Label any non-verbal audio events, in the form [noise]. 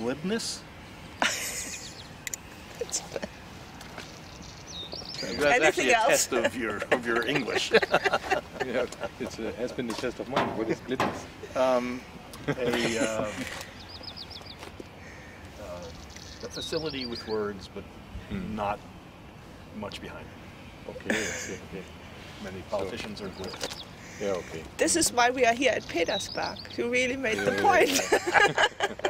glibness. That's Anything actually a else? test of your of your English. [laughs] Yeah, it uh, has been the test of mine. What is glibness? um, a, uh, [laughs] uh, a facility with words, but Hmm. not much behind. it. Okay, okay. Many politicians are glib. Yeah, okay. This is why we are here at Petersberg. You really made the Yeah, point. [laughs]